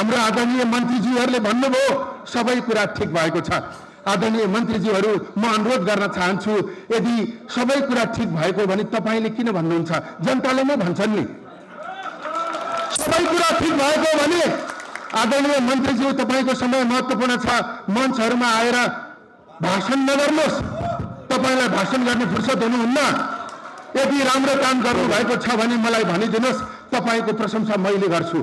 हाम्रो आदरणीय मन्त्रीज्यूहरूले भन्नुभयो सबै कुरा ठिक भएको छ। आदरणीय मन्त्रीज्यूहरू म अनुरोध गर्न चाहन्छु यदि सबै कुरा ठिक भएको भने तपाईँले किन भन्नुहुन्छ? जनताले नै भन्छन् नि। सबै कुरा ठिक भएको भने आदरणीय मन्त्रीज्यू तपाईँको समय महत्त्वपूर्ण छ। मञ्चहरूमा आएर भाषण नगर्नुहोस्। तपाईँलाई भाषण गर्ने फुर्सद हुनुहुन्न। यदि राम्रो काम गर्नुभएको छ भने मलाई भनिदिनुहोस्। तपाईँको प्रशंसा मैले गर्छु।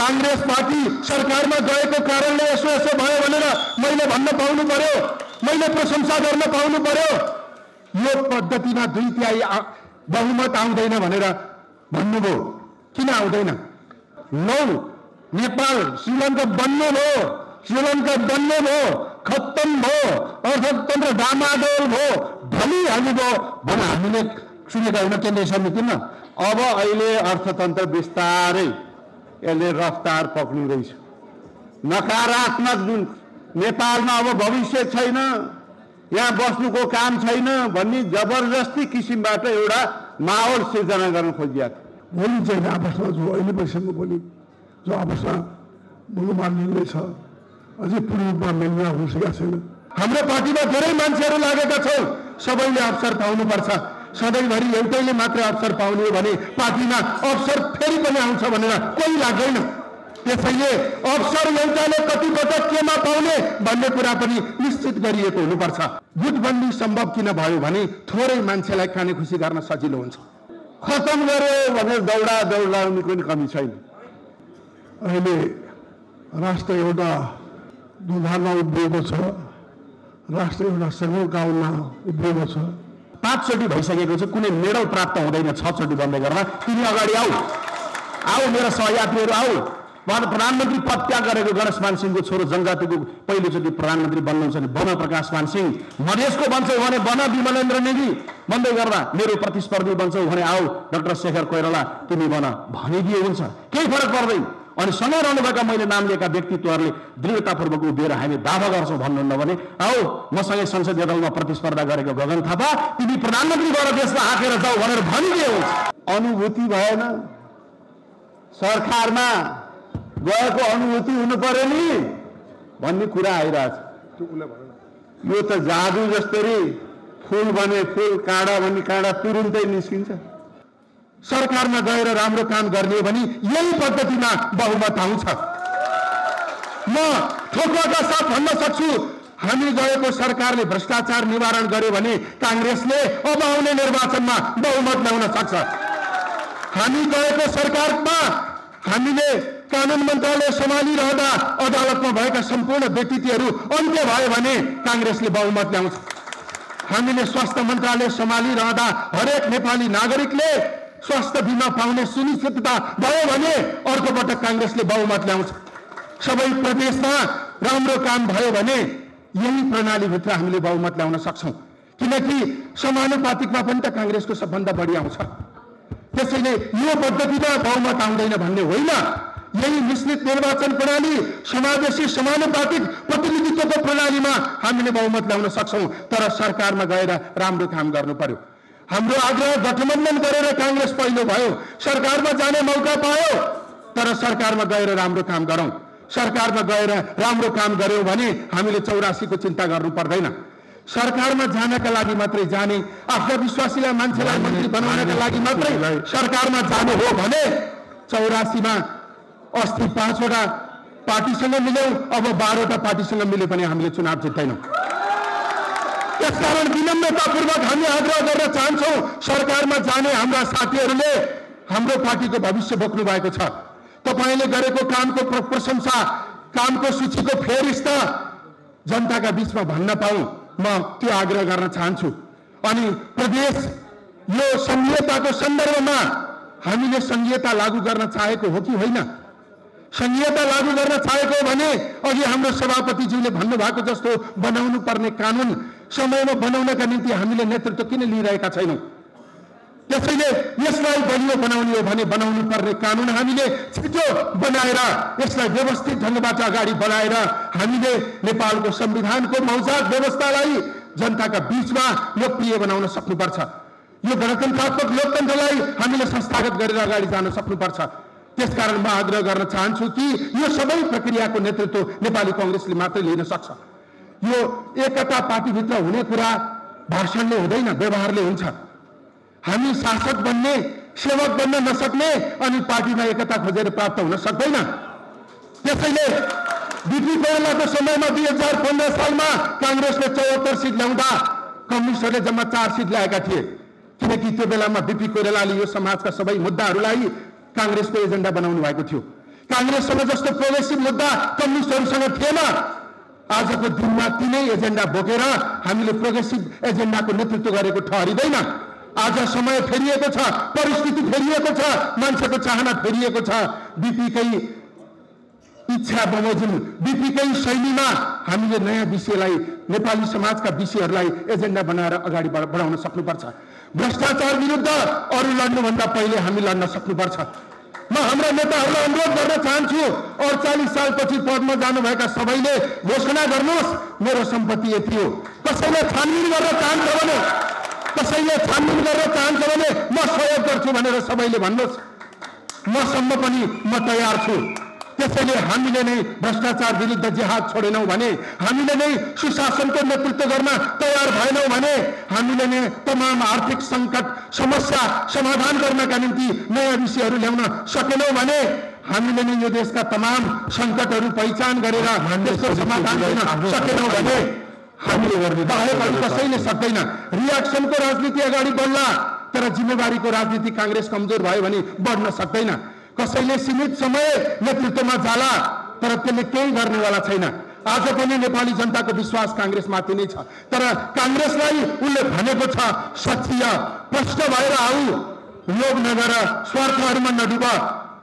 काङ्ग्रेस पार्टी सरकारमा गएको कारणले यसो यसो भयो भनेर मैले भन्न पाउनु पर्यो। मैले प्रशंसा गर्न पाउनु पर्यो। यो पद्धतिमा दुई तिहाई बहुमत आउँदैन भनेर भन्नुभयो। किन आउँदैन? नौ नेपाल श्रीलङ्का बन्ने भयो। श्रीलङ्का बन्ने भयो। खत्तम भयो। अर्थतन्त्र डामाडोल भयो। ढलिहाल्नु भयो भने हामीले सुनेका होइन केन्द्रीय समितिमा। अब अहिले अर्थतन्त्र बिस्तारै यसले रफ्तार पक्रिँदैछ। नकारात्मक जुन नेपालमा अब भविष्य छैन यहाँ बस्नुको काम छैन भन्ने जबरजस्ती किसिमबाट एउटा माहौल सिर्जना गर्न खोजिएको भोलि चाहिँ आपसमा जो अहिले पैसामा भोलि जो आपसमा मुलुमा मिल्दैछ अझै पूर्ण रूपमा मिल्न सकेका छैन। हाम्रो पार्टीमा धेरै मान्छेहरू लागेका छौँ सबैले अवसर पाउनुपर्छ। सधैँभरि एउटैले मात्र अवसर पाउने हो भने पार्टीमा अवसर फेरि पनि आउँछ भनेर कोही लाग्दैन। त्यसैले अवसर एउटाले कति पटक केमा पाउने भन्ने कुरा पनि निश्चित गरिएको हुनुपर्छ। गुटबन्दी सम्भव किन भयो भने थोरै मान्छेलाई खाने खुसी गर्न सजिलो हुन्छ। खतम गर्यो भनेर दौडा दौडाउने पनि कमी छैन। अहिले राष्ट्र एउटा दुधारमा उभिएको छ। राष्ट्र एउटा सङ्घकालमा उभिएको छ। पाँचचोटि भइसकेको छ। कुनै मेडल प्राप्त हुँदैन। छचोटि बन्दै गर्न तिमी अगाडि आऊ। आऊ मेरा सहयात्रीहरू आऊ। उहाँ प्रधानमन्त्री पद त्याग गरेको गणेश मान सिंहको छोरो जनजातिको पहिलोचोटि प्रधानमन्त्री बन्नुहुन्छ भने बन प्रकाश मान सिंह मधेसको बन्छौ भने बन विमलेन्द्र नेगी। बन्दै गर्दा मेरो प्रतिस्पर्धी बन्छौ भने आऊ। डाक्टर शेखर कोइराला तिमी बन। भनिदिए हुन्छ। केही फरक पर्दैन। अनि सँगै रहनुभएका मैले नाम लिएका व्यक्तित्वहरूले दृढतापूर्वक उभिएर हामी दावा गर्छौँ भन्नुहुन्न भने आऊ मसँगै संसदीय दलमा प्रतिस्पर्धा गरेको गगन थापा तिमी प्रधानमन्त्री भएर देशमा हाँकेर जाऊ भनेर हुन्छ। अनुभूति भएन। सरकारमा गएको अनुभूति हुनु पर्यो नि भन्ने कुरा आइरहेछ। यो त जादु जस्तरी फुल भने फुल काँडा भने काँडा तुरुन्तै निस्किन्छ। सरकारमा गएर राम्रो काम गर्ने भने यही पद्धतिमा बहुमत आउँछ। म ठोकका साथ भन्न सक्छु। हामी गएको सरकारले भ्रष्टाचार निवारण गर्यो भने काङ्ग्रेसले अब आउने निर्वाचनमा बहुमत ल्याउन सक्छ। हामी गएको सरकारमा हामीले कानुन मन्त्रालय सम्हालिरहँदा अदालतमा भएका सम्पूर्ण व्यतिथिहरू अन्त्य भयो भने काङ्ग्रेसले बहुमत ल्याउँछ। हामीले स्वास्थ्य मन्त्रालय सम्हालिरहँदा हरेक नेपाली नागरिकले स्वास्थ्य बिमा पाउने सुनिश्चितता भयो भने अर्को पटक काङ्ग्रेसले बहुमत ल्याउँछ। सबै प्रदेशमा राम्रो काम भयो भने यही प्रणालीभित्र हामीले बहुमत ल्याउन सक्छौँ। किनकि समानुपातिकमा पनि त काङ्ग्रेसको सबभन्दा बढी आउँछ। त्यसैले यो पद्धतिमा बहुमत आउँदैन भन्ने होइन। यही मिश्रित निर्वाचन प्रणाली समावेशी समानुपातिक प्रतिनिधित्वको प्रणालीमा हामीले बहुमत ल्याउन सक्छौँ। तर सरकारमा गएर राम्रो काम गर्नु पर्यो। हाम्रो आग्रह गठबन्धन गरेर काङ्ग्रेस पहिलो भयो। सरकारमा जाने मौका पायो तर सरकारमा गएर राम्रो काम गरौँ। सरकारमा गएर राम्रो काम गऱ्यौँ भने हामीले चौरासीको चिन्ता गर्नु पर्दैन। सरकारमा जानका लागि मात्रै जाने आफ्ना विश्वासीलाई मान्छेलाई मन्त्री बनाउनका लागि मात्रै सरकारमा जानु हो भने चौरासीमा अस्ति पाँचवटा पार्टीसँग मिल्यौँ अब बाह्रवटा पार्टीसँग मिले पनि हामीले चुनाव जित्दैनौँ। त्यसकारण विनम्रतापूर्वक हामी आग्रह गर्न चाहन्छौँ सरकारमा जाने हाम्रा साथीहरूले हाम्रो पार्टीको भविष्य बोक्नु भएको छ। तपाईँले गरेको कामको प्र- प्रशंसा कामको सूचीको फेरिस्त जनताका बिचमा भन्न पाऊँ म त्यो आग्रह गर्न चाहन्छु। अनि प्रदेश यो संहिताको सन्दर्भमा हामीले संहिता लागू गर्न चाहेको हो कि होइन? संहिता लागू गर्न चाहेको भने अघि हाम्रो सभापतिज्यूले भन्नुभएको जस्तो बनाउनु पर्ने कानुन समयमा बनाउनका निम्ति हामीले नेतृत्व किन लिइरहेका छैनौँ? त्यसैले यसलाई बलियो बनाउने हो भने बनाउनु पर्ने कानुन हामीले छिटो बनाएर यसलाई व्यवस्थित ढङ्गबाट अगाडि बढाएर हामीले नेपालको संविधानको मौजाद व्यवस्थालाई जनताका बीचमा लोकप्रिय बनाउन सक्नुपर्छ। यो गणतन्त्रात्मक लोकतन्त्रलाई हामीले संस्थागत गरेर अगाडि जान सक्नुपर्छ। त्यसकारण म आग्रह गर्न चाहन्छु कि यो सबै प्रक्रियाको नेतृत्व नेपाली कङ्ग्रेसले मात्रै लिन सक्छ। यो एकता पार्टीभित्र हुने कुरा भाषणले हुँदैन व्यवहारले हुन्छ। हामी शासक बन्ने सेवक बन्न नसक्ने अनि पार्टीमा एकता खोजेर प्राप्त हुन सक्दैन। त्यसैले बिपी कोइरालाको समयमा दुई हजार पन्ध्र सालमा काङ्ग्रेसले चौहत्तर सिट ल्याउँदा कम्युनिस्टहरूले जम्मा चार सिट ल्याएका थिए। किनकि त्यो बेलामा बिपी कोइरालाले यो समाजका सबै मुद्दाहरूलाई काङ्ग्रेसको एजेन्डा बनाउनु भएको थियो। काङ्ग्रेससँग जस्तो प्रोग्रेसिभ मुद्दा कम्युनिस्टहरूसँग थिएन। आजको दिनमा तिनै एजेन्डा बोकेर हामीले प्रोग्रेसिभ एजेन्डाको नेतृत्व गरेको ठहरिँदैन। आज समय फेरिएको छ परिस्थिति फेरिएको छ मान्छेको चाहना फेरिएको छ। बिपीकै इच्छा बमोजिम बिपीकै शैलीमा हामीले नयाँ विषयलाई नेपाली समाजका विषयहरूलाई एजेन्डा बनाएर अगाडि बढ- बढाउन सक्नुपर्छ। भ्रष्टाचार विरुद्ध अरू लड्नुभन्दा पहिले हामी लड्न सक्नुपर्छ। म हाम्रा नेताहरूलाई अनुरोध गर्न चाहन्छु अडचालिस सालपछि पदमा जानुभएका सबैले घोषणा गर्नुहोस् मेरो सम्पत्ति यति हो। कसैले छानबिन गर्न चाहन्छ भने कसैले छानबिन गर्न चाहन्छ भने म सहयोग गर्छु भनेर सबैले भन्नुहोस्। मसम्म पनि म तयार छु। त्यसैले हामीले नै भ्रष्टाचार विरुद्ध जिहाद छोडेनौँ भने हामीले नै सुशासनको नेतृत्व गर्न तयार भएनौँ भने हामीले नै तमाम आर्थिक सङ्कट समस्या समाधान गर्नका निम्ति नयाँ विषयहरू ल्याउन सकेनौँ भने हामीले नै यो देशका तमाम सङ्कटहरू पहिचान गरेर त्यसको समाधान गर्न सकेनौँ भने हामीले गर्ने बाहेक अरू कसैले सक्दैन। रियाक्सनको राजनीति अगाडि बढ्ला तर जिम्मेवारीको राजनीति काङ्ग्रेस कमजोर भयो भने बढ्न सक्दैन। कसैले सीमित समय नेतृत्वमा जाला तर त्यसले केही गर्नेवाला छैन। आज पनि नेपाली जनताको विश्वास काङ्ग्रेसमाथि नै छ। तर काङ्ग्रेसलाई उसले भनेको छ सत्य प्रष्ट भएर आऊ। लोभ नगर स्वार्थहरूमा नडुब।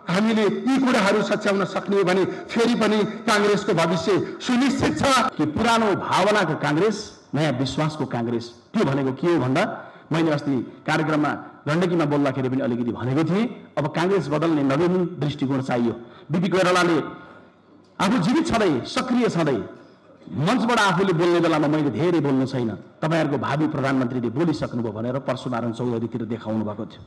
हामीले यी कुराहरू सच्याउन सक्ने भने फेरि पनि काङ्ग्रेसको भविष्य सुनिश्चित छ कि पुरानो भावनाको काङ्ग्रेस नयाँ विश्वासको काङ्ग्रेस। त्यो भनेको के हो भन्दा मैले अस्ति कार्यक्रममा गण्डकीमा बोल्दाखेरि पनि अलिकति भनेको थिएँ अब काङ्ग्रेस बदल्ने नवीन दृष्टिकोण चाहियो। बिपी कोइरालाले आफू जीवित छँदै सक्रिय छँदै मञ्चबाट आफूले बोल्ने बेलामा मैले धेरै बोल्नु छैन। तपाईँहरूको भावी प्रधानमन्त्रीले बोलिसक्नुभयो भनेर परशुनारायण चौधरीतिर देखाउनु भएको थियो।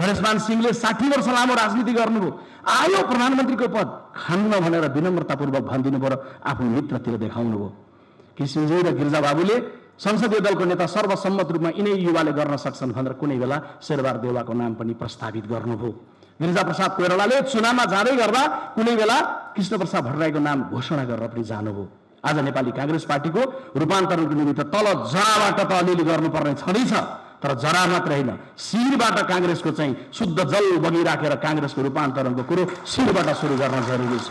गणेशमान सिंहले साठी वर्ष लामो राजनीति गर्नुभयो। आयो प्रधानमन्त्रीको पद। खान्न भनेर विनम्रतापूर्वक भनिदिनु र आफ्नो मित्रतिर देखाउनु भयो र गिर्जा बाबुले संसदीय दलको नेता सर्वसम्मत रूपमा यिनै युवाले गर्न सक्छन् भनेर कुनै बेला शेरबार देवाको नाम पनि प्रस्तावित गर्नुभयो। गिरिजा प्रसाद कोइरालाले चुनावमा जाँदै गर्दा कुनै बेला कृष्णप्रसाद भट्टराईको नाम घोषणा गरेर पनि जानुभयो। आज नेपाली काङ्ग्रेस पार्टीको रूपान्तरणको निमित्त तल जराबाट त अलिअलि गर्नुपर्ने छँदैछ तर जरा मात्र होइन शिरबाट काङ्ग्रेसको चाहिँ शुद्ध जल बगिराखेर काङ्ग्रेसको रूपान्तरणको कुरो शिरबाट सुरु गर्न जरुरी छ।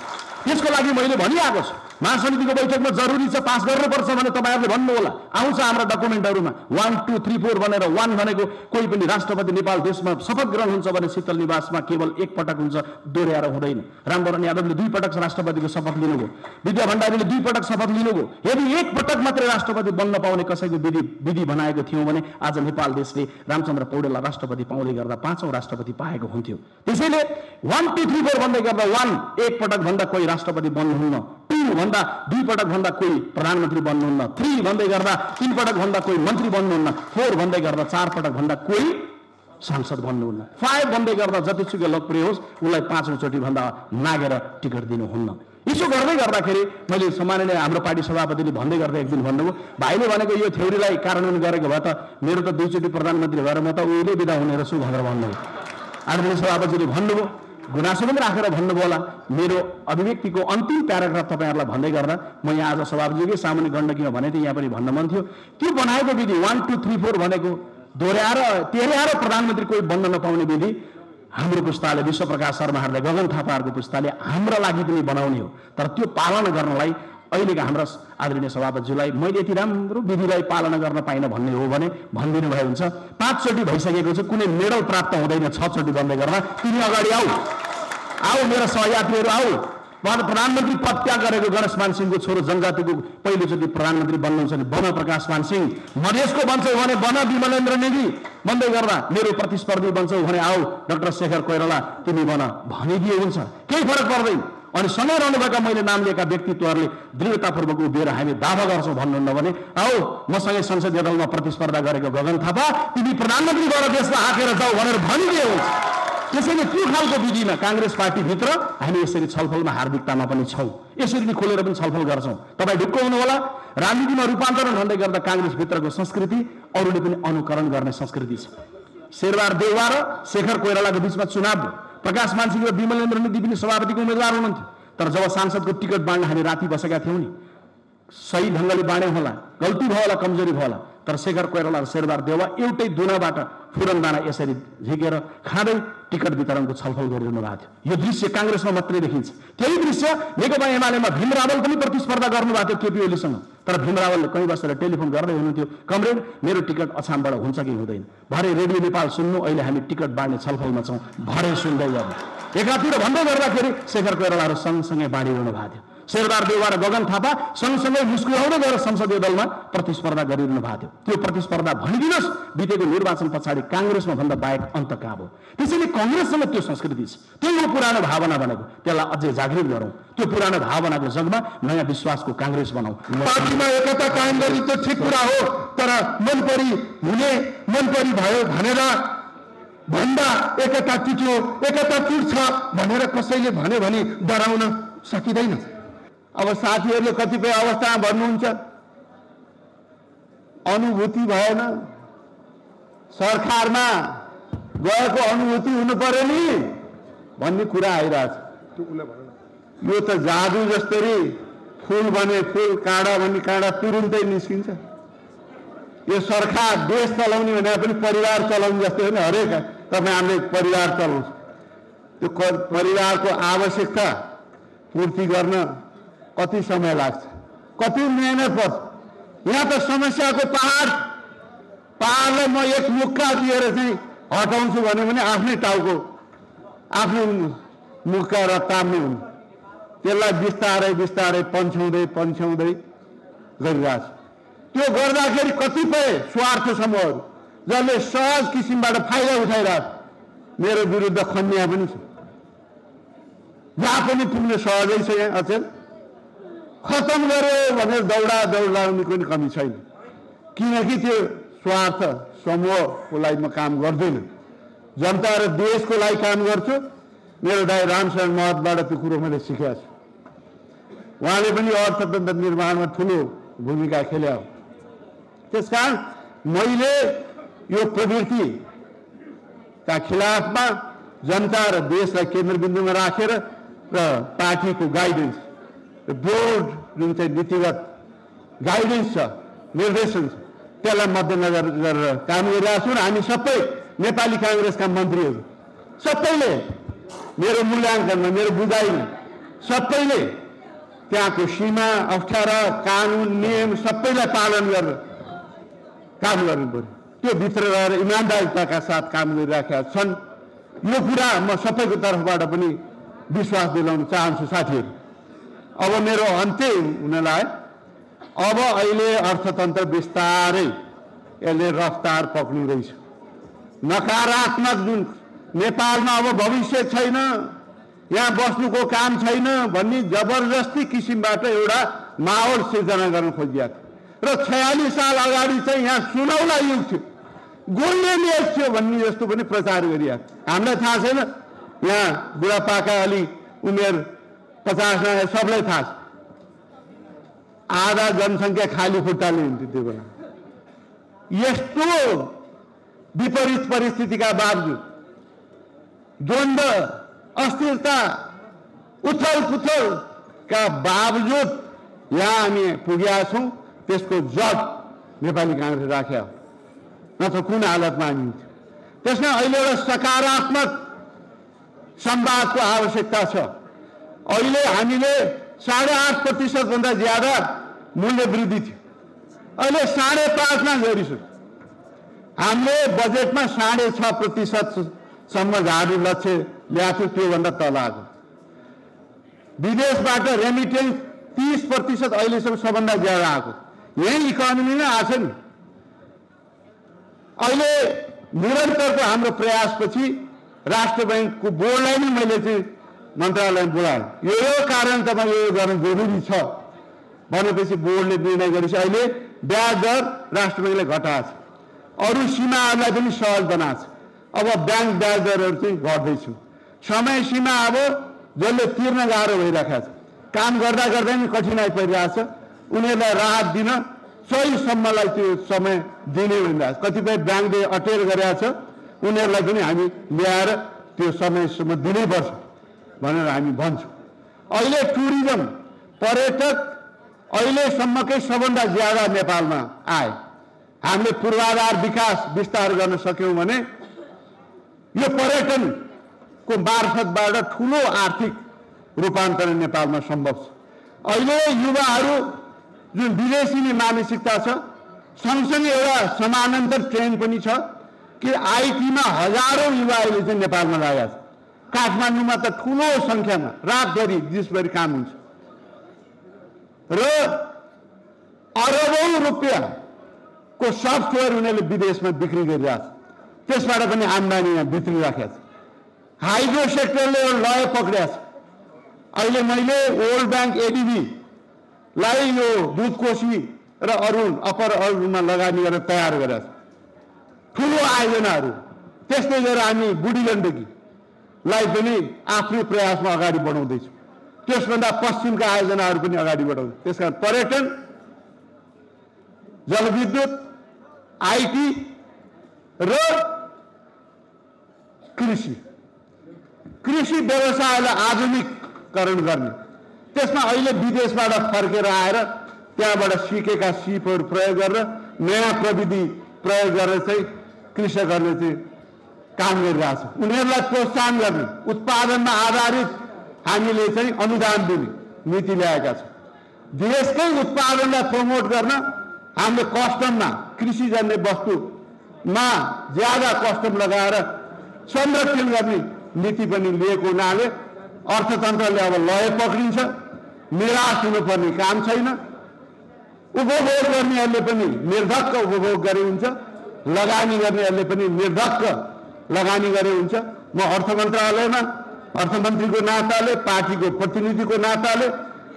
यसको लागि मैले भनिआएको छु। महासमितिको बैठकमा जरुरी छ पास गर्नुपर्छ भने तपाईँहरूले भन्नु होला आउँछ हाम्रा डकुमेन्टहरूमा। वान टू थ्री फोर भनेर वान भनेको कोही पनि राष्ट्रपति नेपाल देशमा शपथ ग्रहण हुन्छ भने शीतल निवासमा केवल एक पटक हुन्छ दोहोऱ्याएर हुँदैन। रामवरण यादवले दुई पटक राष्ट्रपतिको शपथ लिनुभयो। विद्या भण्डारीले दुई पटक शपथ लिनुभयो। यदि एक पटक मात्रै राष्ट्रपति बन्न पाउने कसैको विधि विधि बनाएको थियौँ भने आज नेपाल देशले रामचन्द्र पौडेललाई राष्ट्रपति पाउँदै गर्दा पाँचौँ राष्ट्रपति पाएको हुन्थ्यो। त्यसैले वान टू थ्री फोर भन्दै गर्दा वान एक पटक भन्दा कोही राष्ट्रपति बन्नुहुन्न। टू भन्दा दुई पटक भन्दा कोही प्रधानमन्त्री बन्नुहुन्न थ्री भन्दै गर्दा तिन पटक भन्दा कोही मन्त्री बन्नुहुन्न फोर भन्दै गर्दा चार पटक भन्दा कोही सांसद बन्नुहुन्न। फाइभ भन्दै गर्दा जतिसुकै लोकप्रिय होस् उसलाई पाँचौँचोटि भन्दा नागेर टिकट दिनुहुन्न। यसो गर्दै गर्दाखेरि मैले सम्माननीय हाम्रो पार्टी सभापतिले भन्दै गर्दा एक दिन भन्नुभयो भाइले भनेको यो थ्योरीलाई कार्यान्वयन गरेको भए त मेरो त दुईचोटि प्रधानमन्त्री भएर म त उहिले बिदा हुने रहेछु भनेर भन्नुभयो। आदरणीय सभापतिले भन्नुभयो गुनासो पनि राखेर भन्नुभयो होला। मेरो अभिव्यक्तिको अन्तिम प्याराग्राफ तपाईँहरूलाई भन्दै गर्दा म यहाँ आज सभापतिकै सामान्य गण्डकीमा भने थिएँ यहाँ पनि भन्न मन थियो। त्यो बनाएको विधि वान टू थ्री फोर भनेको दोहोऱ्याएर तेह्रयाएर प्रधानमन्त्री कोही बन्न नपाउने विधि हाम्रो पुस्ताले विश्वप्रकाश शर्माहरूले गगन थापाहरूको पुस्ताले हाम्रो लागि पनि बनाउने हो। तर त्यो पालना गर्नलाई अहिलेका हाम्रा आदरणीय सभापतिज्यूलाई मैले यति राम्रो विधिलाई पालना गर्न पाइनँ भन्ने हो भने भनिदिनु भए हुन्छ। पाँचचोटि भइसकेको छ कुनै मेडल प्राप्त हुँदैन छचोटि बन्दै गर्न तिमी अगाडि आऊ। आऊ मेरा सहयात्रीहरू आऊ। उहाँ प्रधानमन्त्री पद त्याग गरेको गणेश मान सिंहको छोरो जनजातिको पहिलोचोटि प्रधानमन्त्री बन्नुहुन्छ भने बन प्रकाश मान सिंह। मधेसको बन्छौ भने बन विमलेन्द्र नेगी। बन्दै गर्दा मेरो प्रतिस्पर्धी बन्छौ भने आऊ डाक्टर शेखर कोइराला तिमी बन। भनिदिए हुन्छ। केही फरक पर्दैन। अनि सँगै रहनुभएका मैले नाम लिएका व्यक्तित्वहरूले दृढतापूर्वक उभिएर हामी दावा गर्छौँ भन्नुहुन्न भने आऊ मसँगै संसदीय दलमा प्रतिस्पर्धा गरेको गगन थापा तिमी प्रधानमन्त्री गएर देशलाई हाँकेर जाऊ भनेर भनिदिए त्यसैले त्यो खालको विधिमा काङ्ग्रेस पार्टीभित्र हामी यसरी छलफलमा हार्दिकतामा पनि छौँ। यसरी नै खोलेर पनि छलफल गर्छौँ। तपाईँ ढुक्क हुनु होला राजनीतिमा रूपान्तरण भन्दै गर्दा काङ्ग्रेसभित्रको संस्कृति अरूले पनि अनुकरण गर्ने संस्कृति छ। शेरबार देउवा र शेखर कोइरालाको बिचमा चुनाव प्रकाश मान्छेको र विमलेन्द्र निधि पनि सभापतिको उम्मेद्वार हुनुहुन्थ्यो। तर जब सांसदको टिकट बाँड्न हामी राति बसेका थियौँ नि सही ढङ्गले बाँड्यौँ होला गल्ती भयो होला कमजोरी भयो होला। तर शेखर कोइराला र शेरबार देउवा एउटै दुनाबाट फुरन दाना यसरी झिकेर खाँदै टिकट वितरणको छलफल गरिरहनु भएको थियो। यो दृश्य काङ्ग्रेसमा मात्रै देखिन्छ। त्यही दृश्य नेकपा एमालेमा भीम रावल पनि प्रतिस्पर्धा गर्नुभएको थियो केपी ओलीसँग। तर भीम रावलले कहीँ बसेर टेलिफोन गर्दै हुनुहुन्थ्यो कमरेड मेरो टिकट अछामबाट हुन्छ कि हुँदैन? भरे रेडियो नेपाल सुन्नु अहिले हामी टिकट बाँड्ने छलफलमा छौँ। भरे सुन्दै गर्नु एकातिर भन्दै गर्दाखेरि शेखर कोइरालाहरू सँगसँगै बाँडिरहनु भएको थियो। शेरबार देउवा र गगन थापा सँगसँगै मुस्कुराउँदै गएर संसदीय दलमा प्रतिस्पर्धा गरिरहनु भएको थियो। त्यो प्रतिस्पर्धा भनिदिनुहोस् बितेको निर्वाचन पछाडि काङ्ग्रेसमा भन्दा बाहेक अन्त कहाँ भयो? त्यसैले कङ्ग्रेससँग त्यो संस्कृति छ त्यही हो पुरानो भावना भनेको। त्यसलाई अझै जागृत गरौँ। त्यो पुरानो भावनाको जगमा नयाँ विश्वासको काङ्ग्रेस बनाऊ। पार्टीमा एकता कायम गर्ने त्यो ठिक कुरा हो तर मन परी हुने मन परी भयो भनेर भन्दा एकता टुट्यो एकता टुट्छ भनेर कसैले भन्यो भने डराउन सकिँदैन। अब साथीहरूले कतिपय अवस्थामा भन्नुहुन्छ अनुभूति भएन। सरकारमा गएको अनुभूति हुनु पर्यो नि भन्ने कुरा आइरहेछ। यो त जादु जस्तरी फुल भने फुल काँडा भने काँडा तुरुन्तै निस्किन्छ। यो सरकार देश चलाउने भने पनि परिवार चलाउने जस्तै हो नि हरेक। तपाईँ हामीले परिवार चलाउँछ। त्यो परिवारको आवश्यकता पूर्ति गर्न कति समय लाग्छ? कति मेहनत पर्छ? यहाँ त समस्याको पहाड। पहाडलाई म एक मुक्का दिएर चाहिँ हटाउँछु भने आफ्नै टाउको आफ्नो मुक्का र ताम्ने हुन्। त्यसलाई बिस्तारै बिस्तारै पन्छाउँदै पन्छाउँदै गरिरहेछ। त्यो गर्दाखेरि कतिपय स्वार्थ समूहहरू जसले सहज किसिमबाट फाइदा उठाइरहेछ मेरो विरुद्ध खन्या पनि छ। जहाँ पनि पुग्ने सहजै छ यहाँ अचेल। खतम गर्यो भनेर दौडा दौडाउने कुनै कमी छैन। किनकि त्यो स्वार्थ समूहको लागि म काम गर्दैन। जनता र देशको लागि काम गर्छु। मेरो दाई रामशरण महतबाट त्यो कुरो मैले सिकेको छु। उहाँले पनि अर्थतन्त्र निर्माणमा ठुलो भूमिका खेले हो त्यस कारण मैले यो प्रवृत्तिका खिलाफमा जनता र देशलाई केन्द्रबिन्दुमा राखेर र पार्टीको गाइडेन्स बोर्ड जुन चाहिँ नीतिगत गाइडेन्स छ निर्देशन छ त्यसलाई मध्यनजर गरेर काम गरिरहेको छौँ हामी सबै नेपाली काङ्ग्रेसका मन्त्रीहरू सबैले मेरो मूल्याङ्कनमा मेरो बुझाइमा सबैले त्यहाँको सीमा अप्ठ्यारा कानुन नियम सबैलाई पालन गरेर काम गर्नु पऱ्यो त्यो भित्र रहेर इमान्दारिताका साथ काम गरिराखेका छन्। यो कुरा म सबैको तर्फबाट पनि विश्वास दिलाउन चाहन्छु साथीहरू। अब मेरो अन्त्य हुनलाई अब अहिले अर्थतन्त्र बिस्तारै यसले रफ्तार पक्रिँदैछ नकारात्मक जुन नेपालमा अब भविष्य छैन यहाँ बस्नुको काम छैन भन्ने जबरजस्ती किसिमबाट एउटा माहौल सिर्जना गर्न खोजिएको र छयालिस साल अगाडि चाहिँ यहाँ सुनौला युग थियो गोल्डेन एज थियो भन्ने जस्तो पनि प्रचार गरिएको हामीलाई थाहा छैन यहाँ बुढापाका अलि उमेर पचास सबलाई थाहा छ आधा जनसङ्ख्या खाली खुट्टाले हुन्थ्यो त्यो बेला। यस्तो विपरीत परिस्थितिका बावजुद। द्वन्द्व अस्थिरता उथल पुथलका बावजुद यहाँ हामी पुगेका छौँ त्यसको जड नेपाली काङ्ग्रेस राख्या नत्र कुन हालतमा हामी त्यसमा अहिले एउटा सकारात्मक संवादको आवश्यकता छ। अहिले हामीले साढे आठ प्रतिशतभन्दा ज्यादा मूल्य वृद्धि थियो। अहिले साढे पाँचमा गइसक्यो हामीले बजेटमा साढे छ प्रतिशतसम्म झार्ने लक्ष्य ल्याएको थियो त्योभन्दा तल आएको। विदेशबाट रेमिटेन्स तिस प्रतिशत अहिलेसम्म सबभन्दा ज्यादा आएको। यही इकोनोमीमा आएको छ नि। अहिले निरन्तरको हाम्रो प्रयासपछि राष्ट्र ब्याङ्कको बोर्डलाई नै मैले चाहिँ मन्त्रालयमा बोलाएँ यो यो कारण तपाईँ यो गर्न जरुरी छ। भनेपछि बोर्डले निर्णय गरेपछि अहिले ब्याज दर राष्ट्र ब्याङ्कले घटाएको छ। अरू सीमाहरूलाई पनि सहज बनाएको छ। अब ब्याङ्क ब्याज दरहरू चाहिँ घट्दैछु। समय सीमा अब जसले तिर्न गाह्रो भइरहेको छ। काम गर्दा गर्दै नै कठिनाइ परिरहेछ उनीहरूलाई राहत दिन सहीसम्मलाई त्यो समय दिने भनिरहेको छ कतिपय ब्याङ्कले अटेर गरेका छ। उनीहरूलाई पनि हामी ल्याएर त्यो समयसम्म दिनैपर्छ। भनेर हामी भन्छौँ। अहिले टुरिज्म पर्यटक अहिलेसम्मकै सबभन्दा ज्यादा नेपालमा आए। हामीले पूर्वाधार विकास विस्तार गर्न सक्यौँ भने यो पर्यटनको मार्फतबाट ठुलो आर्थिक रूपान्तरण नेपालमा सम्भव छ। अहिले युवाहरू जुन विदेशी मानसिकता छ सँगसँगै एउटा समानान्तर ट्रेन्ड पनि छ कि आइटीमा हजारौँ युवा अहिले चाहिँ नेपालमा लागेका छ काठमाडौँमा त ठुलो सङ्ख्यामा रातभरि दिसभरि काम हुन्छ। र अरबौँ रुपियाँको सफ्टवेयर उनीहरूले विदेशमा बिक्री गरिरहेको छ त्यसबाट पनि आम्दानी यहाँ भित्रिराखेको छ। हाइड्रो सेक्टरले लय पक्रिएको छ। अहिले मैले वर्ल्ड ब्याङ्क एडिबीलाई यो दुधकोशी र अरुण अप्पर अरुणमा लगानी गरेर तयार गरेका छ। ठुलो आयोजनाहरू। त्यस्तै गरेर हामी बुढी गण्डकीलाई पनि आफ्नै प्रयासमा अगाडि बढाउँदैछौँ। त्यसभन्दा पश्चिमका आयोजनाहरू पनि अगाडि बढाउँछ त्यस कारण पर्यटन जलविद्युत आइटी र कृषि। कृषि व्यवसायलाई आधुनिकरण गर्ने। त्यसमा अहिले विदेशबाट फर्केर आएर त्यहाँबाट सिकेका सिपहरू प्रयोग गरेर नयाँ प्रविधि प्रयोग गरेर चाहिँ कृषकहरूले चाहिँ काम गरिरहेछ उनीहरूलाई प्रोत्साहन गर्ने उत्पादनमा आधारित हामीले चाहिँ अनुदान दिने नीति ल्याएका छौँ। देशकै उत्पादनलाई प्रमोट गर्न हामीले कस्टममा कृषिजन्य वस्तुमा ज्यादा कस्टम लगाएर संरक्षण गर्ने नीति पनि लिएको हुनाले अर्थतन्त्रले अब लय पक्रिन्छ निराश हुनुपर्ने काम छैन। उपभोग गर्नेहरूले पनि निर्धक्क उपभोग गरे हुन्छ लगानी गर्नेहरूले पनि निर्धक्क लगानी गरे हुन्छ। म अर्थ मन्त्रालयमा अर्थमन्त्रीको नाताले पार्टीको प्रतिनिधिको नाताले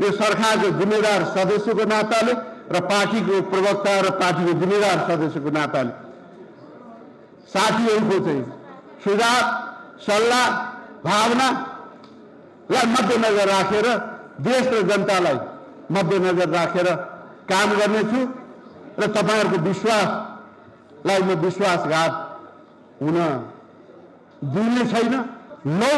यो सरकारको जिम्मेदार सदस्यको नाताले र पार्टीको प्रवक्ता र पार्टीको जिम्मेदार सदस्यको नाताले। साथीहरूको चाहिँ सुझाव सल्लाह भावनालाई मध्यनजर राखेर देश र जनतालाई मध्यनजर राखेर काम गर्नेछु र तपाईँहरूको विश्वासलाई म विश्वासघात हुन दिने छैन नौ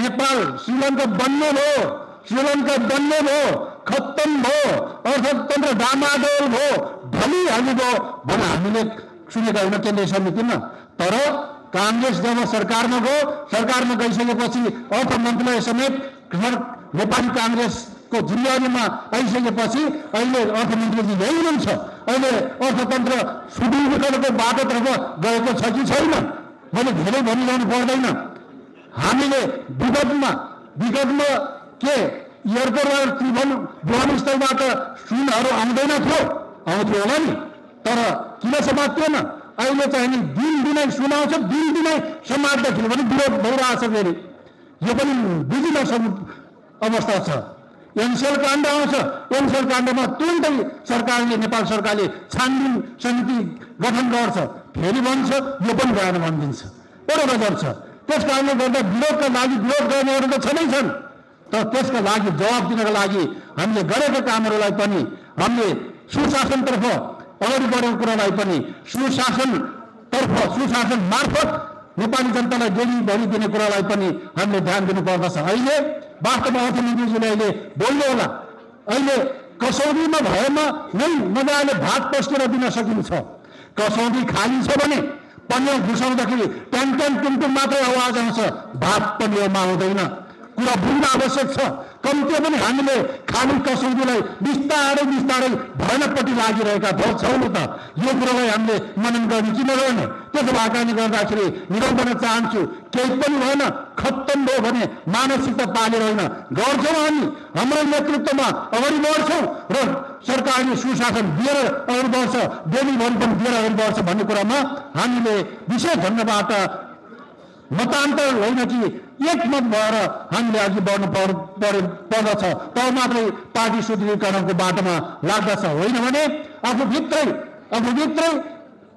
नेपाल श्रीलङ्का बन्ने भयो श्रीलङ्का बन्ने भयो खत्तम भयो अर्थतन्त्र डामाडोल भयो ढलिहाल्नु भने हामीले सुनेका होइन केन्द्रीय समितिमा। तर काङ्ग्रेस जब सरकारमा गयो सरकारमा गइसकेपछि अर्थ मन्त्रालय समेत नेपाली काङ्ग्रेसको जिम्मेवारीमा आइसकेपछि अहिले अर्थमन्त्रीजी यही हुनुहुन्छ। अहिले अर्थतन्त्र सुदृढीकरणको बाटोतर्फ गएको छ कि छैन? मैले धेरै भनिरहनु पर्दैन। हामीले विगतमा विगतमा के एयरपोर्टबाट त्रिभुवन विमानस्थलबाट सुनहरू आउँदैन थियो आउँथ्यो होला नि। तर किन समात्थेन अहिले चाहिँ नि दिनदिनै सुनाउँछ दिनदिनै समात्दाखेरि पनि विरोध भइरहेछ फेरि। यो पनि बुझिन सक्नु अवस्था छ। एनसेल काण्ड आउँछ एनसेल काण्डमा तुरन्तै सरकारले नेपाल सरकारले छानबिन समिति गठन गर्छ। फेरि भन्छ यो पनि भएन भनिदिन्छ। एउटा नजर छ। त्यस कारणले गर्दा विरोधका लागि विरोध गर्नेहरू त छँदै छन्। तर त्यसका लागि जवाब दिनका लागि हामीले गरेका कामहरूलाई पनि हामीले सुशासनतर्फ अगाडि बढेको कुरालाई पनि सुशासनतर्फ सुशासन मार्फत नेपाली जनतालाई डेली दिने कुरालाई पनि हामीले ध्यान दिनुपर्दछ। अहिले वास्तवमा अर्थमन्त्रीजीले अहिले बोल्नु होला। अहिले कसौरीमा भएमा नै मजाले भात पस्केर दिन सकिन्छ। कसौरी खाली छ भने पनिया घुसाउँदाखेरि ट्याङ ट्याङ टुङटुङ मात्रै आवाज आउँछ। भात पनियामा आउँदैन कुरा बुझ्न आवश्यक छ। कम्ती पनि हामीले खाली कसौरीलाई बिस्तारै बिस्तारै भएनपट्टि लागिरहेका छौँ नि त। यो कुरालाई हामीले मनन गर्ने किन गर्ने? त्यसो भएको कारणले गर्दाखेरि निरन्तर चाहन्छु केही पनि भएन खत्तम भयो भने मानसिकता पालेर होइन गर्छौँ हामी। हाम्रो नेतृत्वमा अगाडि बढ्छौँ र सरकारले सुशासन दिएर अगाडि बढ्छ डेलीभरि पनि दिएर अगाडि बढ्छ भन्ने कुरामा हामीले विशेष ढङ्गबाट मतान्तर होइन कि? एकमत भएर हामीले अघि बढ्नु पर् पर्दछ। तब मात्रै पार्टी सुदृढीकरणको बाटोमा लाग्दछ। होइन भने? आफूभित्रै आफूभित्रै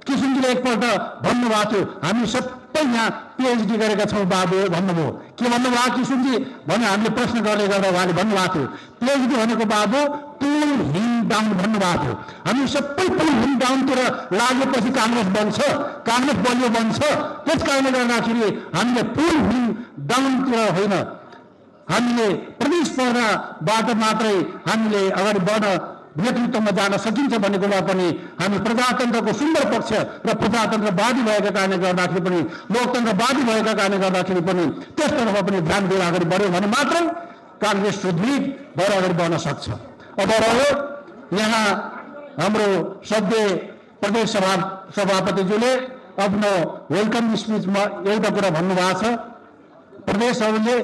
किसिमजीले एकपल्ट भन्नुभएको थियो हामी सबै यहाँ पिएचडी गरेका छौँ बाबु भन्नुभयो। के भन्नुभयो? किसिमजी भने हामीले प्रश्न गर्दै गर्दा उहाँले भन्नुभएको थियो। पिएचडी भनेको बाबु पुल हिम डाउन भन्नुभएको थियो। हामी सबै पुल हिम डाउनतिर लागेपछि काङ्ग्रेस बन्छ। काङ्ग्रेस बलियो बन्छ। त्यस कारणले गर्दाखेरि हामीले पुल हिम डाउनतिर होइन। हामीले प्रतिस्पर्धाबाट मात्रै हामीले अगाडि बढ्न नेतृत्वमा जान सकिन्छ भन्ने कुरा पनि हामी प्रजातन्त्रको सुन्दर पक्ष र प्रजातन्त्रवादी भएका कारणले गर्दाखेरि पनि लोकतन्त्रवादी भएका कारणले गर्दाखेरि पनि त्यसतर्फ पनि ध्यान दिएर अगाडि बढ्यो भने मात्रै काङ्ग्रेस सुदृढ भएर अगाडि बढ्न सक्छ। अब रह्यो यहाँ हाम्रो सभ्य प्रदेश सभा सभापतिज्यूले आफ्नो वेलकम स्पिचमा एउटा कुरा भन्नुभएको छ। प्रदेशहरूले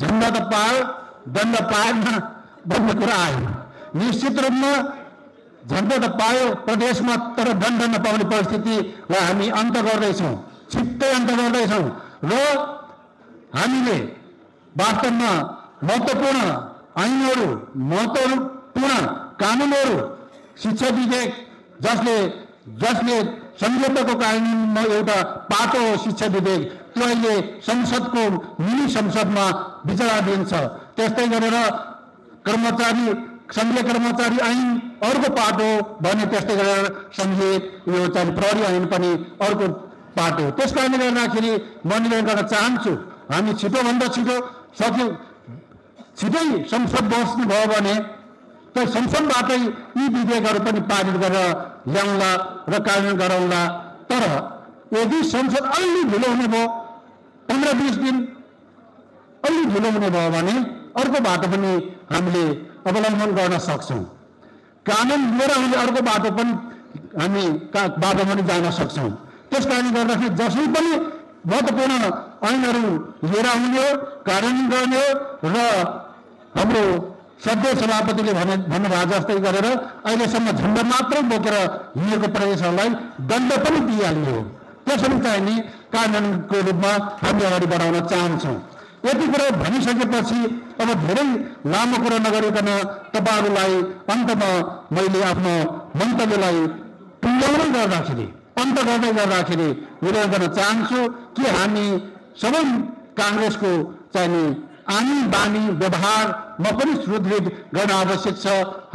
झन्डा त पायो दण्ड पाएन भन्ने कुरा आयो निश्चित रूपमा झन्डा त पायो प्रदेशमा तर दण्ड नपाउने परिस्थितिलाई हामी अन्त गर्दैछौँ छिट्टै अन्त गर्दैछौँ र हामीले वास्तवमा महत्त्वपूर्ण ऐनहरू महत्त्वपूर्ण कानुनहरू शिक्षा विधेयक जसले जसले संहिताको कानुनमा एउटा पाटो हो शिक्षा विधेयक त्यो अहिले संसदको मिनी संसदमा विचाराधीन छ। त्यस्तै गरेर कर्मचारी सङ्घीय कर्मचारी ऐन अर्को पाटो भने त्यस्तै गरेर सङ्घीय यो चाहिँ प्रहरी ऐन पनि अर्को पाटो त्यस कारणले गर्दाखेरि म निवेदन गर्न चाहन्छु हामी छिटोभन्दा छिटो सक्यो छिटै संसद बस्नुभयो भने त्यो संसदबाटै यी विधेयकहरू पनि पारित गरेर ल्याउँला र कार्यान्वयन गराउँला। तर यदि संसद अलि ढिलो हुने भयो पन्ध्र बिस दिन अलि ढिलो हुने भयो भने अर्को बाटो पनि हामीले अवलम्बन गर्न सक्छौँ। कानुन लिएर हामीले अर्को बाटो पनि हामी का बाटो पनि जान सक्छौँ। त्यस कारणले गर्दाखेरि जसले पनि महत्त्वपूर्ण ऐनहरू लिएर आउने हो कार्यान्वयन गर्ने हो र हाम्रो सभ्य सभापतिले भने भन्नुभएको जस्तै गरेर अहिलेसम्म झन्डा मात्रै बोकेर हिँडेको प्रदेशहरूलाई दण्ड पनि दिइहाल्ने हो त्यसरी चाहिँ नि कार्यान्वयनको रूपमा हामी अगाडि बढाउन चाहन्छौँ। यति कुरा भनिसकेपछि अब धेरै लामो कुरा नगरिकन तपाईँहरूलाई अन्तमा मैले आफ्नो मन्तव्यलाई टुङ्गाउनै गर्दाखेरि अन्त गर्दै गर्दाखेरि निवेदन गर्न चाहन्छु कि हामी सबै काङ्ग्रेसको चाहिने आनी बानी व्यवहारमा पनि सुदृढ गर्न आवश्यक छ।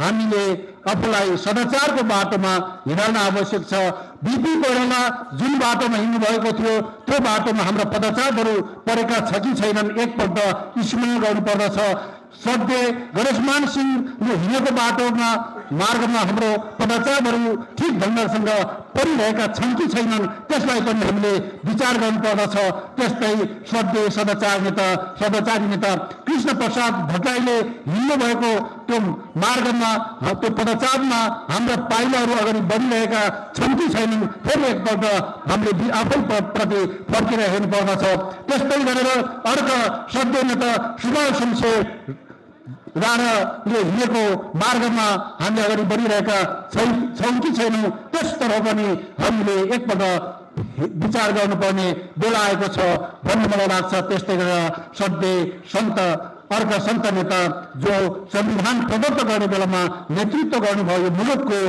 हामीले आफूलाई सदाचारको बाटोमा हिँड्न आवश्यक छ। बिपी कोइराला जुन बाटोमा हिँड्नु भएको थियो त्यो बाटोमा हाम्रा पदचारहरू परेका छ कि छैनन् एकपल्ट स्मरण गर्नुपर्दछ। सध्य गणेशमान सिंहले हिँडेको बाटोमा मार्गमा हाम्रो पदचारहरू ठिक ढङ्गसँग परिरहेका छन् कि छैनन् त्यसलाई पनि हामीले विचार गर्नुपर्दछ। त्यस्तै सध्य सदाचार नेता सदाचारी नेता कृष्ण प्रसाद भट्टराईले हिँड्नु भएको त्यो मार्गमा त्यो पदचारमा हाम्रा पाइलाहरू अगाडि बढिरहेका छन् कि छैनन् फेरि एकपल्ट हामीले आफै प्रति फर्केर हेर्नुपर्दछ। त्यस्तै गरेर अर्का सभ्य नेता सुभाष शमशेर राणाले हिँडेको मार्गमा हामी अगाडि बढिरहेका छै छौँ कि छैनौँ त्यसतर्फ पनि हामीले एकपल्ट विचार गर्नुपर्ने बेला आएको छ भन्ने मलाई लाग्छ। त्यस्तै गरेर सभ्य सन्त अर्का सन्त नेता जो संविधान प्रदत्त गर्ने बेलामा नेतृत्व गर्नुभयो मुलुकको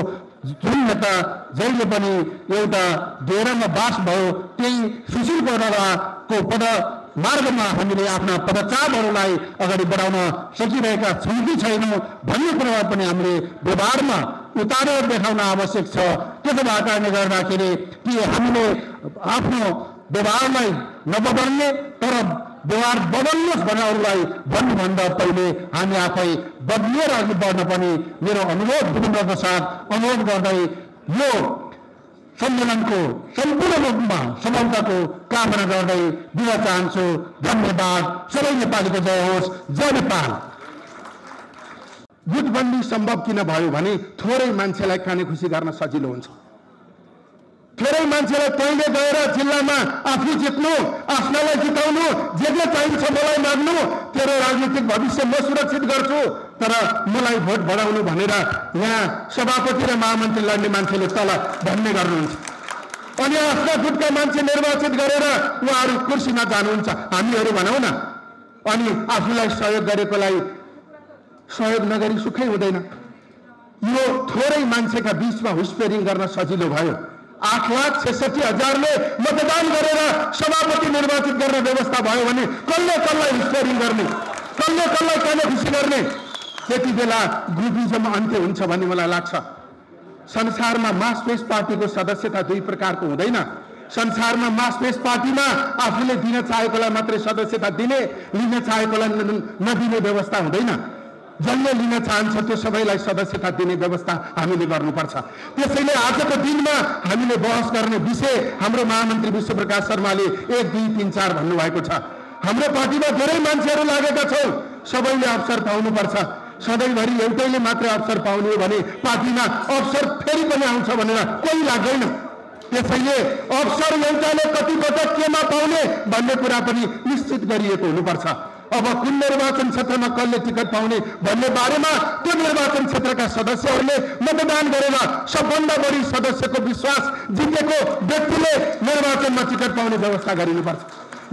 जुन नेता जहिले पनि एउटा डेरामा बास भयो त्यही सुशील कोइरालाको पद मार्गमा हामीले आफ्ना पदचारहरूलाई अगाडि बढाउन सकिरहेका छौँ कि छैनौँ भन्ने कुरालाई पनि हामीले व्यवहारमा उतारेर देखाउन आवश्यक छ। त्यसो भएको कारणले गर्दाखेरि कि हामीले आफ्नो व्यवहारलाई नबदल्ने तर व्यवहार बदल्नुहोस् भनेर अरूलाई भन्नुभन्दा पहिले हामी आफै बदलिएर अघि बढ्न पनि मेरो अनुरोध विनम्रता साथ अनुरोध गर्दै यो सम्मेलनको सम्पूर्ण रूपमा सफलताको कामना गर्दै दिन चाहन्छु। धन्यवाद। सबै नेपालीको जय होस्। जय नेपाल। गुटबन्दी सम्भव किन भयो भने थोरै मान्छेलाई खाने खुसी गर्न सजिलो हुन्छ। थोरै मान्छेलाई तैँले गएर जिल्लामा आफू जित्नु आफ्नालाई जिताउनु जे जे चाहिन्छ मलाई माग्नु तेरो राजनीतिक भविष्य म सुरक्षित गर्छु। तर मलाई भोट बढाउनु भनेर यहाँ सभापति र महामन्त्री लड्ने मान्छेले तल भन्ने गर्नुहुन्छ। अनि आफ्ना गुटका मान्छे निर्वाचित गरेर उहाँहरू कुर्सीमा जानुहुन्छ। हामीहरू भनौँ न। अनि आफूलाई सहयोग गरेकोलाई सहयोग नगरी सुखै हुँदैन। यो थोरै मान्छेका बिचमा हुस्पेरिङ गर्न सजिलो भयो। आठ लाख छेसठी हजारले मतदान गरेर सभापति निर्वाचित गर्ने व्यवस्था भयो भने कसले कसलाई हिस्टोरिङ गर्ने? कसले कसलाई कहिले खुसी गर्ने? त्यति बेला ग्रुपिजम अन्त्य हुन्छ भन्ने मलाई लाग्छ। संसारमा मासपेस पार्टीको सदस्यता दुई प्रकारको हुँदैन। संसारमा मासपेस पार्टीमा आफूले दिन चाहेकोलाई मात्रै सदस्यता दिने लिन चाहेकोलाई नदिने व्यवस्था हुँदैन। जसले लिन चाहन्छ त्यो सबैलाई सदस्यता दिने व्यवस्था हामीले गर्नुपर्छ। त्यसैले आजको दिनमा हामीले बहस गर्ने विषय हाम्रो महामन्त्री विश्वप्रकाश शर्माले एक दुई तिन चार भन्नुभएको छ। हाम्रो पार्टीमा धेरै मान्छेहरू लागेका छौँ। सबैले अवसर पाउनुपर्छ। सधैँभरि एउटैले मात्रै अवसर पाउने हो भने पार्टीमा अवसर फेरि पनि आउँछ भनेर कोही लाग्दैन। त्यसैले अवसर एउटाले कति पटक केमा पाउने भन्ने कुरा पनि निश्चित गरिएको हुनुपर्छ। अब कुन निर्वाचन क्षेत्रमा कसले टिकट पाउने भन्ने बारेमा त्यो निर्वाचन क्षेत्रका सदस्यहरूले मतदान गरेर सबभन्दा बढी सदस्यको विश्वास जितेको व्यक्तिले निर्वाचनमा टिकट पाउने व्यवस्था गरिनुपर्छ।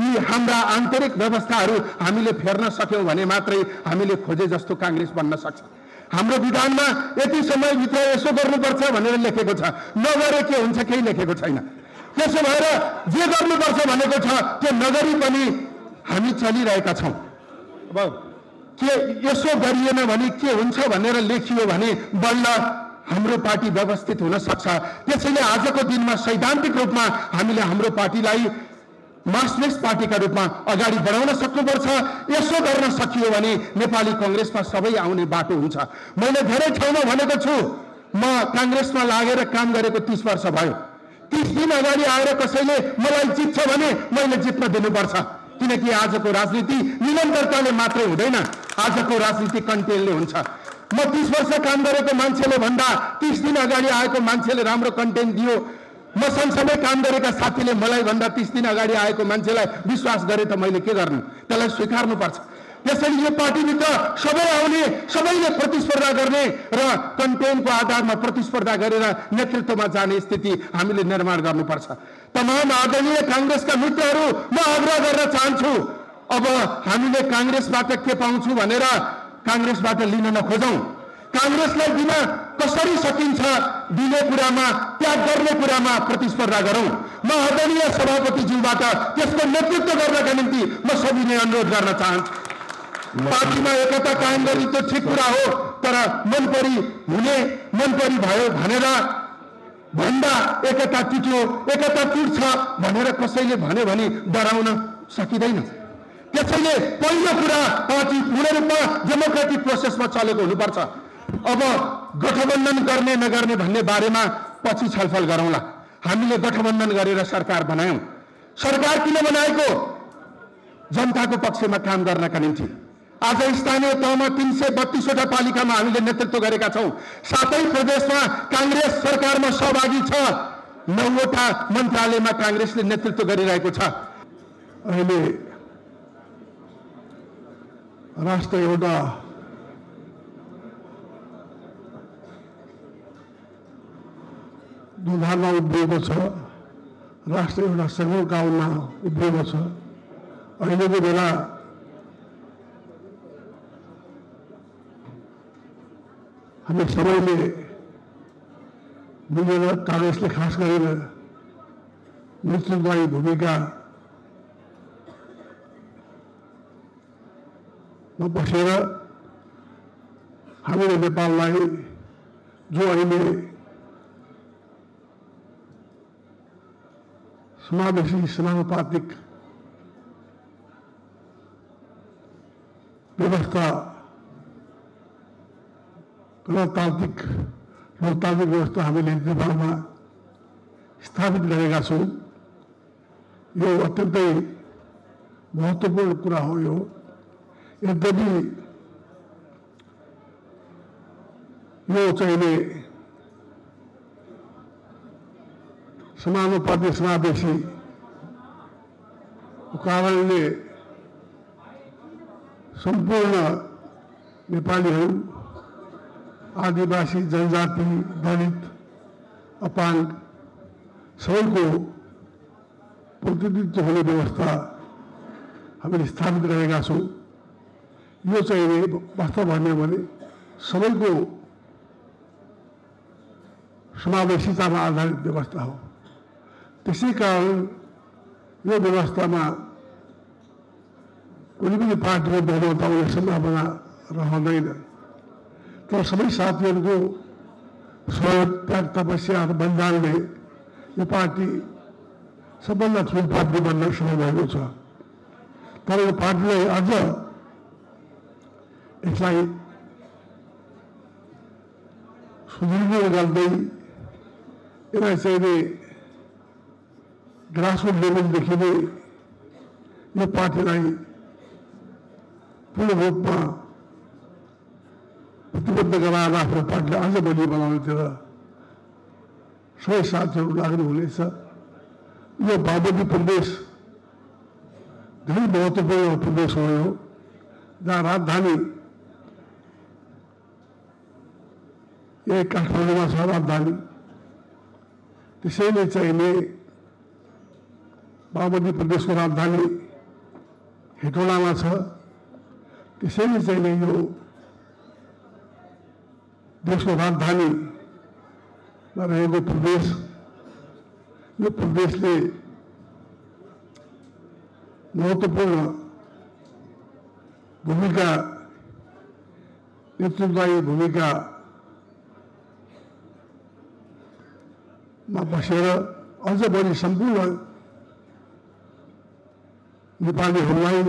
यी हाम्रा आन्तरिक व्यवस्थाहरू हामीले फेर्न सक्यौँ भने मात्रै हामीले खोजे जस्तो काङ्ग्रेस बन्न सक्छ। हाम्रो विधानमा यति समयभित्र यसो गर्नुपर्छ भनेर लेखेको छ। नगरे के हुन्छ केही लेखेको छैन। त्यसो भएर जे गर्नुपर्छ भनेको छ त्यो नगरी पनि हामी चलिरहेका छौँ। अब के यसो गरिएन भने के हुन्छ भनेर लेखियो भने बल्ल हाम्रो पार्टी व्यवस्थित हुन सक्छ। त्यसैले आजको दिनमा सैद्धान्तिक रूपमा हामीले हाम्रो पार्टीलाई मार्क्सलेस पार्टीका रूपमा अगाडि बढाउन सक्नुपर्छ। यसो गर्न सकियो भने नेपाली कङ्ग्रेसमा सबै आउने बाटो हुन्छ। मैले धेरै ठाउँमा भनेको छु म काङ्ग्रेसमा लागेर काम गरेको तिस वर्ष भयो। तिस दिन अगाडि आएर कसैले मलाई जित्छ भने मैले जित्न दिनुपर्छ। किनकि आजको राजनीति निरन्तरताले मात्रै हुँदैन। आजको राजनीति कन्टेनले हुन्छ। म तिस वर्ष काम गरेको मान्छेले भन्दा तिस दिन अगाडि आएको मान्छेले राम्रो कन्टेन्ट दियो। म सँगसँगै काम गरेका साथीले मलाई भन्दा तिस दिन अगाडि आएको मान्छेलाई विश्वास गरे त मैले के गर्नु? त्यसलाई स्वीकार्नुपर्छ। त्यसैले यो पार्टीभित्र सबै आउने सबैले प्रतिस्पर्धा गर्ने र कन्टेन्टको आधारमा प्रतिस्पर्धा गरेर नेतृत्वमा जाने स्थिति हामीले निर्माण गर्नुपर्छ। तमाम आदरणीय काङ्ग्रेसका मित्रहरू म आग्रह गर्न चाहन्छु अब हामीले काङ्ग्रेसबाट के पाउँछु भनेर काङ्ग्रेसबाट लिन नखोजौँ। काङ्ग्रेसलाई दिन कसरी सकिन्छ? दिने कुरामा त्याग गर्ने कुरामा प्रतिस्पर्धा गरौँ। म आदरणीय सभापतिज्यूबाट त्यसको नेतृत्व गर्नका निम्ति म सबैले अनुरोध गर्न चाहन्छु। पार्टीमा एकता कायम गरी त्यो ठिक कुरा हो तर मन परी हुने मन परी भयो भनेर भन्दा एकता टुट्यो एकता टुट्छ भनेर कसैले भन्यो भने डराउन सकिँदैन। त्यसैले पहिलो कुरा पार्टी पूर्ण रूपमा डेमोक्रेटिक प्रोसेसमा चलेको हुनुपर्छ। अब गठबन्धन गर्ने नगर्ने भन्ने बारेमा पछि छलफल गरौँला। हामीले गठबन्धन गरेर सरकार बनायौँ। सरकार किन बनाएको? जनताको पक्षमा काम गर्नका निम्ति। आज स्थानीय तहमा तिन सय बत्तीसवटा पालिकामा हामीले नेतृत्व गरेका छौँ। सातै प्रदेशमा काङ्ग्रेस सरकारमा सहभागी छ। नौवटा मन्त्रालयमा काङ्ग्रेसले नेतृत्व गरिरहेको छ। अहिले राष्ट्र एउटा दुधारमा उभिएको छ राष्ट्र एउटा सगुण कालमा उभिएको छ। अहिलेको बेला हामी सबैले मिलेर काङ्ग्रेसले खास गरेर नेतृत्ववादी भूमिका बसेर हामीले नेपाललाई जो अहिले समावेशी समानुपातिक व्यवस्था गणतान्त्रिक लोकतान्त्रिक व्यवस्था हामीले नेपालमा स्थापित गरेका छौँ यो अत्यन्तै महत्त्वपूर्ण कुरा हो यो। यद्यपि यो चाहिने समानुपातिक समावेशी कारणले सम्पूर्ण नेपालीहरू आदिवासी जनजाति दलित अपाङ्ग सबैको प्रतिनिधित्व हुने व्यवस्था हामीले स्थापित गरेका छौँ यो चाहिँ वास्तव भन्यो भने सबैको समावेशितामा आधारित व्यवस्था हो त्यसै कारण यो व्यवस्थामा कुनै पनि पार्टीको बहुमत आउने सम्भावना रहँदैन तर सबै साथीहरूको सहयोग त्याग तपस्या र बलिदानले यो पार्टी सबभन्दा ठुलो पार्टी बन्न समय भएको छ तर यो पार्टीलाई अझ यसलाई सुदृढ गर्दै यसलाई चाहिने ग्रासरुट लेभलदेखि नै यो पार्टीलाई पूर्ण रूपमा प्रतिबद्ध गराएर आफ्नो पार्टीलाई अझ बलियो बनाउनेतिर सबै साथीहरू लाग्नुहुनेछ यो बागमती प्रदेश धेरै महत्त्वपूर्ण प्रदेश हो जहाँ राजधानी यही काठमाडौँमा छ राजधानी त्यसैले चाहिने बागमती प्रदेशको राजधानी हेटौँडामा छ। त्यसैले चाहिने यो देशको राजधानीमा रहेको प्रदेश यो प्रदेशले महत्त्वपूर्ण भूमिका नेतृत्वदायी भूमिका मा बसेर अझ बढी सम्पूर्ण नेपालीहरूलाई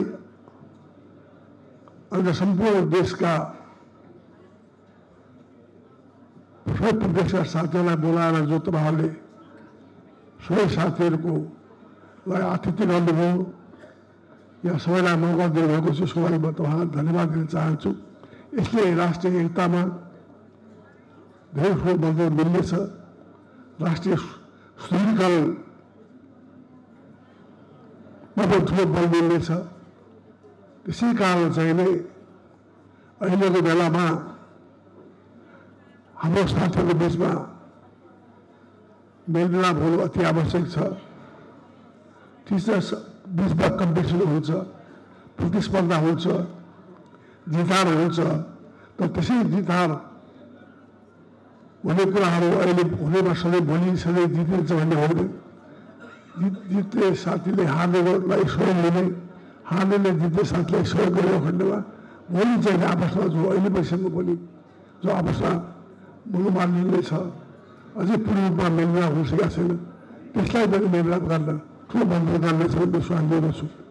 अन्त सम्पूर्ण देशका सबै प्रदेशका साथीहरूलाई बोलाएर जो तपाईँहरूले सबै साथीहरूको लाई आतिथ्य गर्नुभयो या सबैलाई मौका दिनुभएको छ लागि म तपाईँलाई धन्यवाद दिन चाहन्छु। यसले राष्ट्रिय एकतामा धेरै ठुलो मद्दत मिल्नेछ। राष्ट्रिय सुदृढीकरणमा पनि ठुलो बल मिल्नेछ त्यसै कारण चाहिँ नै अहिलेको बेलामा हाम्रो साथीहरूको बिचमा मेलमिलाप हुनु अति आवश्यक छ। टिचर्स बिचमा कम्पिटिसन हुन्छ प्रतिस्पर्धा हुन्छ जितार हुन्छ। तर त्यसै जितार हुने कुराहरू अहिले हुनेमा सधैँ भोलि सधैँ जितिन्छ भन्ने जित जित्ने साथीले हार्नेलाई सहयोग लिने हार्नेले जित्ने साथीलाई सहयोग गरेको खण्डमा भोलि चाहिँ आपसमा जो अहिले पैसाको पनि जो आपसमा मुलुमा मिल्ने छ अझै पूर्ण रूपमा मेलमिलाप हुन सकेका छैन त्यसलाई पनि मेलमिलाप गर्न ठुलो बन्द गर्नेछ भन्ने विश्वास लिएको छु